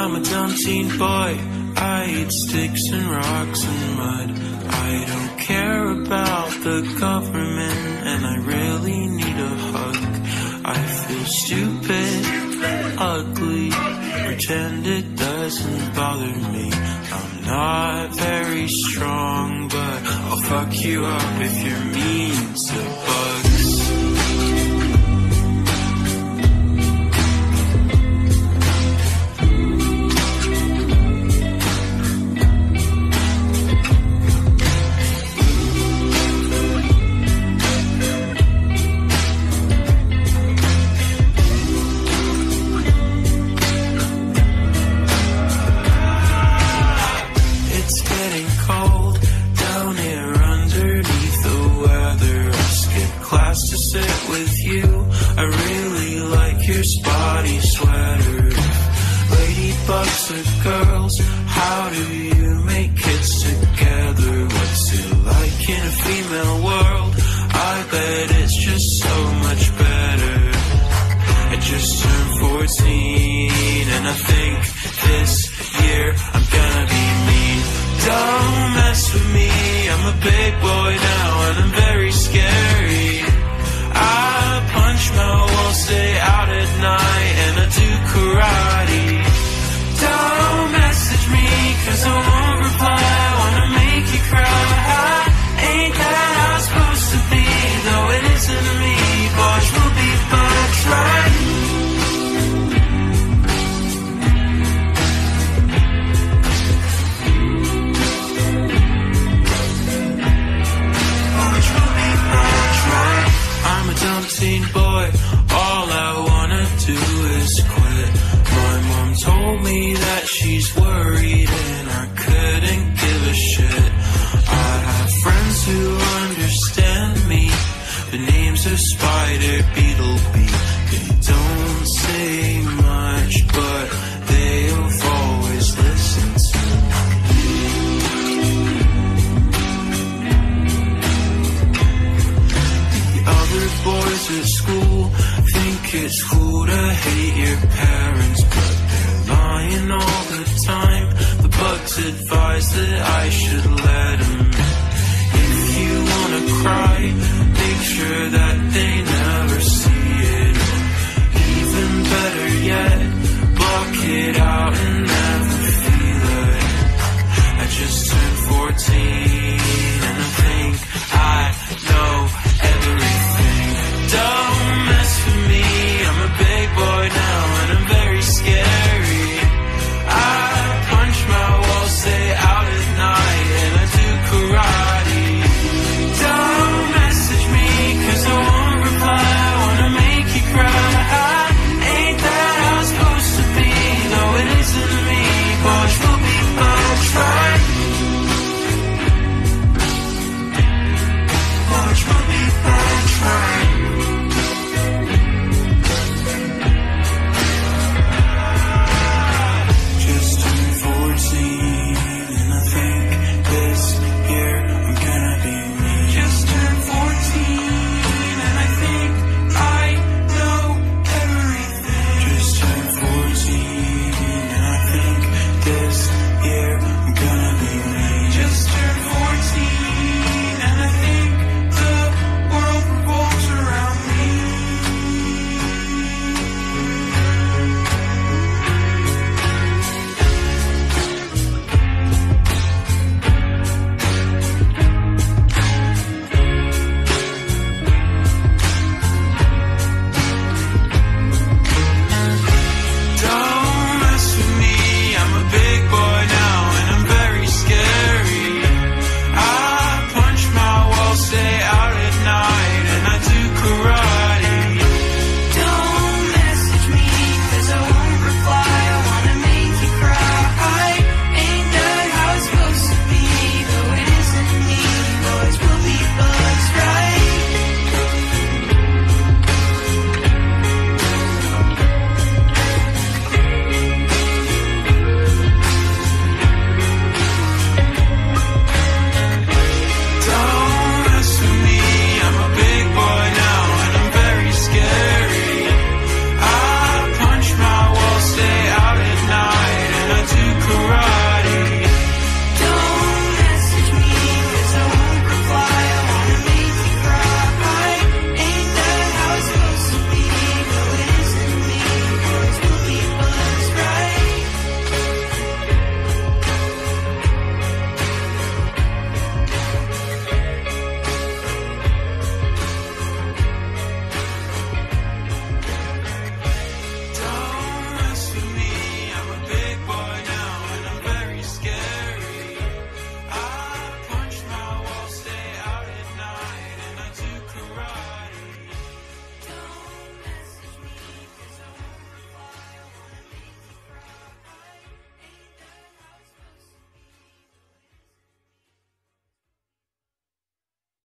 I'm a dumb teen boy. I eat sticks and rocks and mud. I don't care about the government, and I really need a hug. I feel stupid, ugly, pretend it doesn't bother me. I'm not very strong, but I'll fuck you up if you're mean to with you. I really like your spotty sweater. Ladybugs are girls. How do you make kids together? What's it like in a female world? I bet it's just so much better. I just turned 14 and I think this year I'm gonna be mean. Don't mess with me, I'm a big teen boy. All I wanna do is quit. My mom told me that it's cool to hate your parents, but they're lying all the time. The bugs advise that I should let them. If you wanna cry, gonna be turned